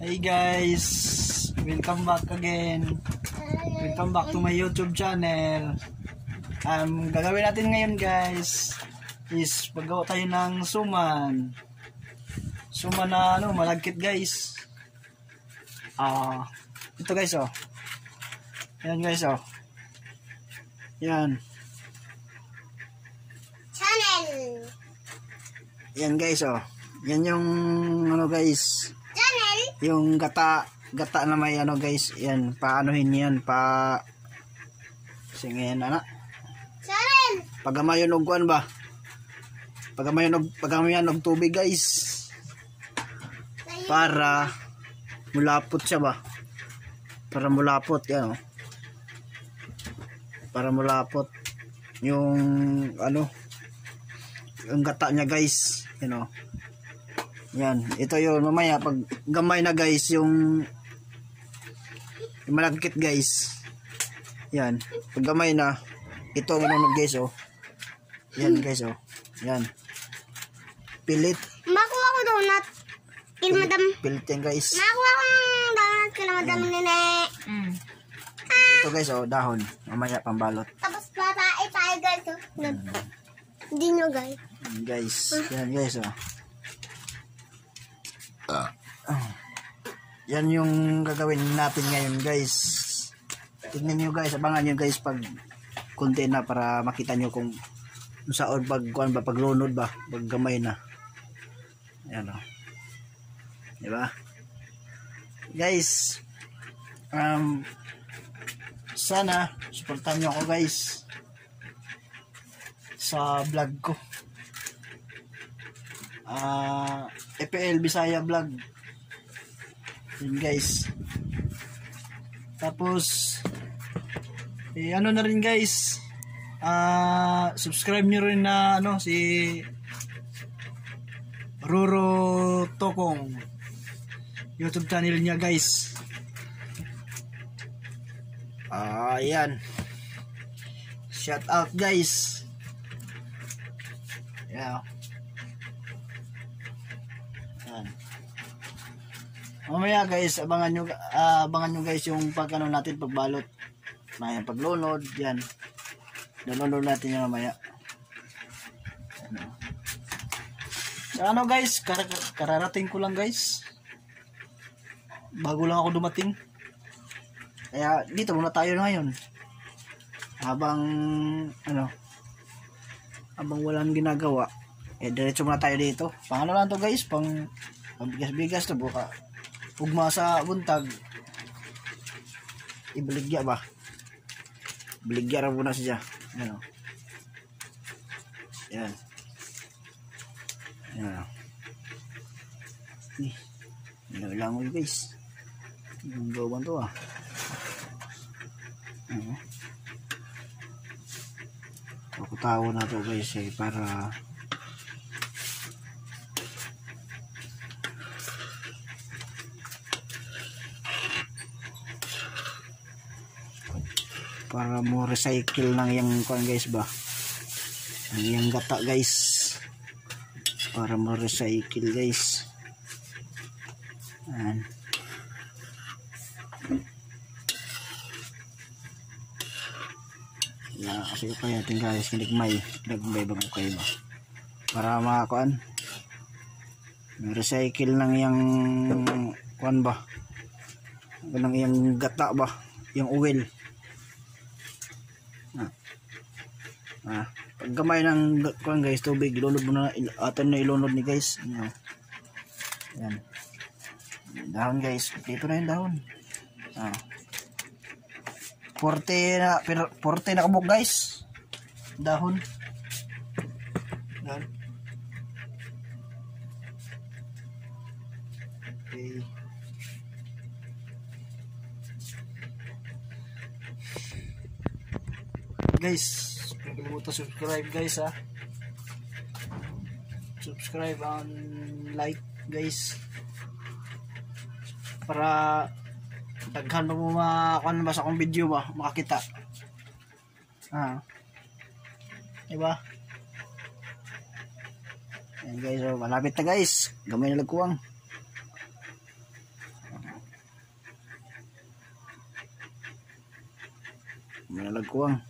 Hey guys, welcome back again. Welcome back to my YouTube channel. Um, gagawin natin ngayon guys is paggawa tayo ng suman. Suman na ano, malagkit guys. Ah, ito guys oh. Yan guys oh. Yan. Channel. Yan guys oh. Yan yung ano guys. Yung gata gata na may ano guys yan paanohin yan pa singin ana. Channel. pagamayon og kuan ba? Pagamayon og pagamayon og tubig guys. Para mulapot siya ba? Para mulapot yan oh. para mulapot yung ano yung gata niya guys you know yan. Ito yun. Mamaya pag gamay na guys yung yung malagkit guys. Yan. Pag gamay na ito ang inunod guys oh. Yan guys oh. Yan. Pilit. Makuha ko donut. Kila madam. pilit yan guys. Makuha ko ng donut kila madam nene. ito guys oh dahon. Mamaya pambalot. Tapos babae tayo guys. oh. Hindi nyo guys. Guys. Yan guys oh Ah. yan yung gagawin natin ngayon guys. Tingnan nyo guys. Abangan nyo guys pag konti na para makita nyo kung saan pag kuan ba pag lunod ba pag gamay na. Yan oh. Di ba guys um sana supportan nyo ako guys sa vlog ko. Ah FPL Bisaya vlog. Yun guys. Tapos eh ano na rin guys? Ah subscribe nyo rin na ano si Ruro Tokong. YouTube channel niya guys. Ah yan shout out guys. Yeah yan. Mamaya guys, abangan nyo, ah, abangan nyo guys yung pag ano natin pagbalot. May paglunod, yan. Download natin yan mamaya. Ano. Ano guys, kar kararating ko lang guys. Bago lang ako dumating. Kaya dito muna tayo ngayon. Habang ano habang walang ginagawa eh diretso muna tayo dito pang ano lang to guys pang pang bigas-bigas to buka ugma sa buntag. Ibaligya ba? Baligya ra muna siya. Ano yan yan eh ano lang mo guys? Yung gawan to ah? Ano Pakutawa na to guys eh para para mo recycle ng yung kuan guys ba? Ang yung gata guys. Para mo recycle guys. Ayan. na kasi ko kaya natin guys kinigmay kinigmay bago kayo ba? Para makakuan. Recycle lang yung kuan ba? Ganang yung gata ba? Yung oil ah. Ah. pag gamay ng kuan guys tubig ilunod mo na atin na ilunod ni guys ano. yan dahon guys dito na yung dahon ah Porte na, pero porte na kabuk guys. Dahon. Dahon. Okay. Guys, Huwag kalimutan subscribe guys ha. Subscribe and like guys. Para daghan pa mo makakuan ba sa akong video ba makakita. Ah. Diba? Ayan guys, so, malapit na guys. Gamay na lagkuwang. Gamay na lagkuwang.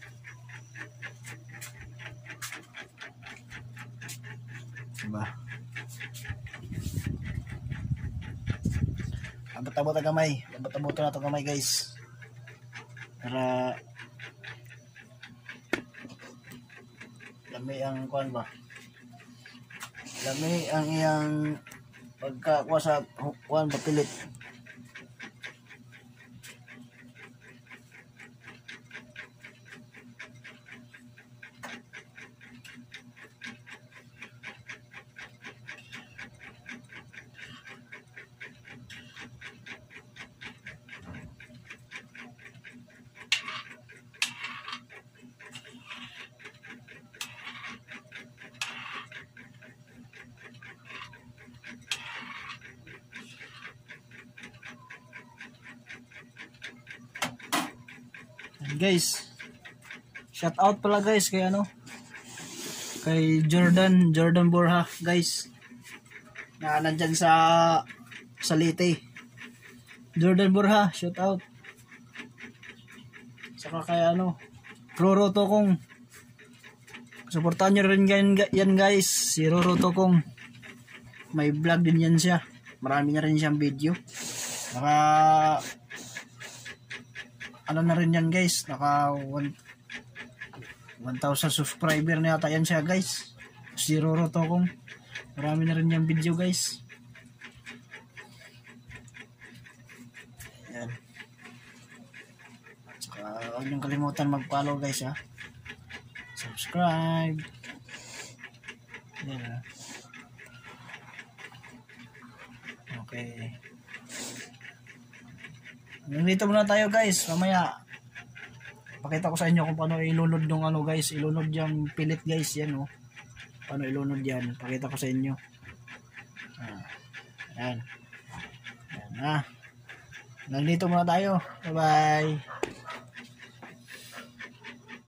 Abot-abot ang kamay. Abot-abot na ito kamay guys. Para lami ang kuan ba? Lami ang iyang pagkakuha sa kuan ba pilit. Guys. Shout out pala guys kay ano? Kay Jordan Jordan Borja guys. Na nandyan sa sa Leyte. Jordan Borja shout out. Saka kay ano? Roro Tokong. Supportahan nyo rin yan, yan guys. Si Roro Tokong. May vlog din yan siya. Marami na rin siyang video. Naka ano na rin yan guys? Naka one- 1,000 subscriber na yata yan siya guys. Si Roro Tokong marami na rin yung video guys. Yan saka huwag niyong kalimutan mag follow guys ha. Subscribe. Yan ha. Okay Nandito muna tayo guys, mamaya pakita ko sa inyo kung paano ilunod ng ano guys, ilunod yung pilit guys, yan oh. Paano ilunod yan, pakita ko sa inyo. Ah, yan. Yan ah. Nandito muna tayo. Bye bye.